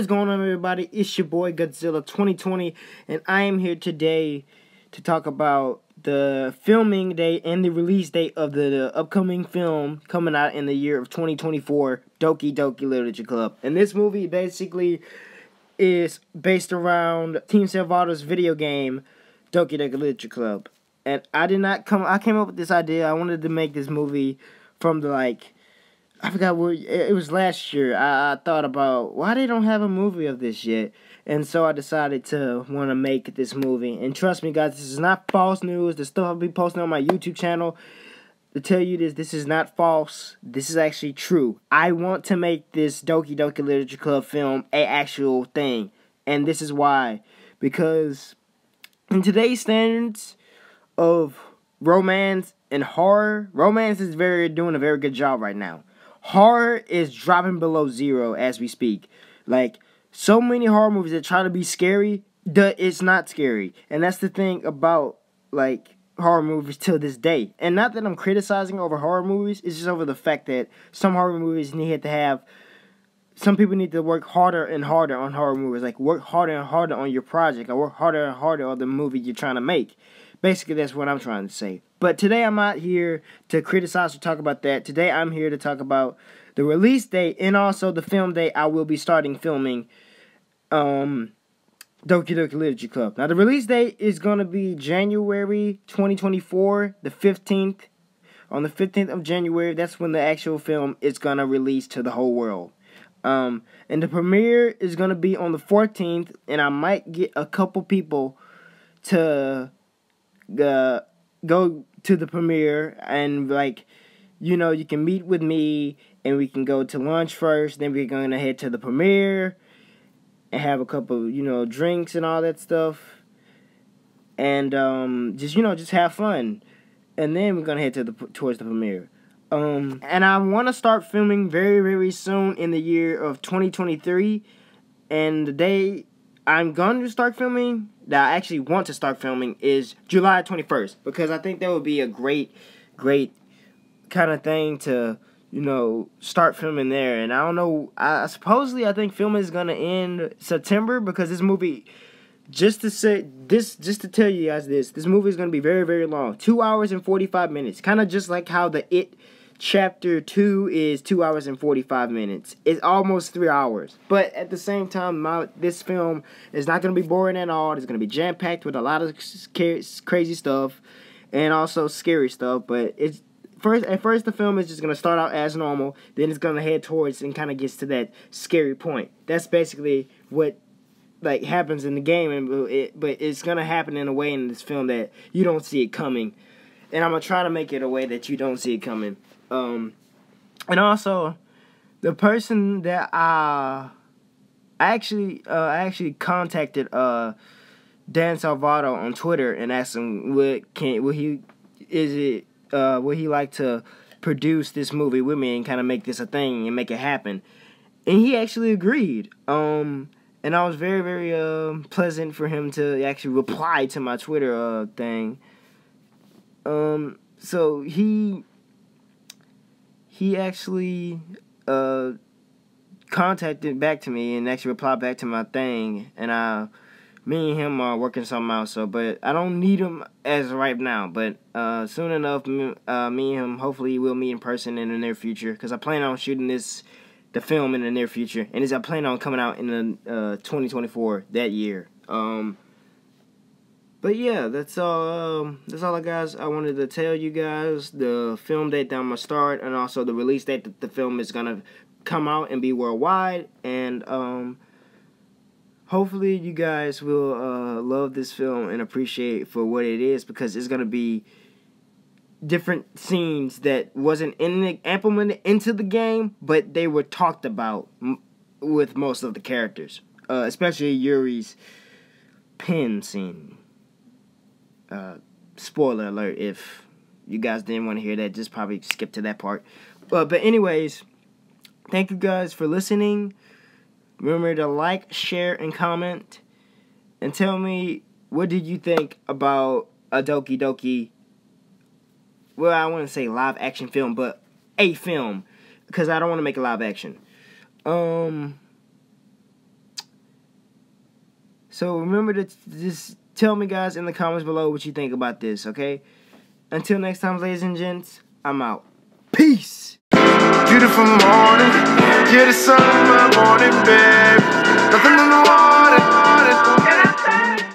is going on, everybody? It's your boy Godzilla 2020, and I am here today to talk about the filming date and the release date of the, the upcoming film coming out in the year of 2024, Doki Doki Literature Club. And this movie basically is based around Team Salvato's video game, Doki Doki Literature Club. And I did not come, I came up with this idea. I wanted to make this movie from the like I forgot what it was last year. I, I, thought about why they don't have a movie of this yet, and so I decided to want to make this movie. And trust me, guys, this is not false news. The stuff I'll be posting on my YouTube channel to tell you this, this is not false. This is actually true. I want to make this Doki Doki Literature Club film a actual thing, and this is why. Because in today's standards of romance and horror, romance is very doing a very good job right now horror is dropping below zero as we speak. Like so many horror movies that try to be scary, the it's not scary, and that's the thing about like horror movies till this day. And not that I'm criticizing over horror movies, it's just over the fact that some horror movies need to have. Some people need to work harder and harder on horror movies, like work harder and harder on your project, or work harder and harder on the movie you're trying to make. Basically, that's what I'm trying to say. But today I'm not here to criticize or talk about that. Today I'm here to talk about the release date and also the film date I will be starting filming um, Doki Doki Literature Club. Now, the release date is going to be January 2024, the 15th. On the 15th of January, that's when the actual film is going to release to the whole world. Um, and the premiere is going to be on the 14th, and I might get a couple people to uh, go to the premiere and like you know you can meet with me and we can go to lunch first then we're gonna head to the premiere and have a couple you know drinks and all that stuff. And um, just you know just have fun. And then we're gonna head to the towards the premiere. Um, and I want to start filming very very soon in the year of 2023 and the day I'm going to start filming that I actually want to start filming is July 21st because I think that would be a great, great kind of thing to you know start filming there. And I don't know. I supposedly I think filming is gonna end September because this movie. Just to say this, just to tell you guys this, this movie is gonna be very, very long, two hours and forty five minutes, kind of just like how the It chapter 2 is 2 hours and 45 minutes. It's almost 3 hours. But at the same time, my, this film is not going to be boring at all. It's going to be jam-packed with a lot of crazy stuff and also scary stuff, but it's first at first the film is just going to start out as normal, then it's going to head towards and kind of gets to that scary point. That's basically what like happens in the game and it, but it's going to happen in a way in this film that you don't see it coming. And I'm going to try to make it a way that you don't see it coming. Um, and also, the person that I, I actually, uh, I actually contacted uh, Dan Salvato on Twitter and asked him what can, what he, is it, uh, would he like to produce this movie with me and kind of make this a thing and make it happen? And he actually agreed. Um, and I was very, very uh, pleasant for him to actually reply to my Twitter uh, thing. Um, so he he actually uh, contacted back to me and actually replied back to my thing, and uh, me and him are working something out. So, but I don't need him as right now. But uh, soon enough, me, uh, me and him hopefully we will meet in person in the near future because I plan on shooting this the film in the near future, and is I plan on coming out in the uh, 2024 that year. Um, but yeah, that's all. Um, that's all, I guys. I wanted to tell you guys the film date that I'm gonna start, and also the release date that the film is gonna come out and be worldwide. And um, hopefully, you guys will uh, love this film and appreciate for what it is because it's gonna be different scenes that wasn't in the, implemented into the game, but they were talked about with most of the characters, uh, especially Yuri's pen scene uh, spoiler alert if you guys didn't want to hear that just probably skip to that part. Uh, but anyways thank you guys for listening. Remember to like share and comment. And tell me what did you think about a doki doki well i want to say live action film but a film because i don't want to make a live action. Um So remember to just Tell me, guys, in the comments below what you think about this, okay? Until next time, ladies and gents, I'm out. Peace! Beautiful morning, morning, babe. Nothing in the water.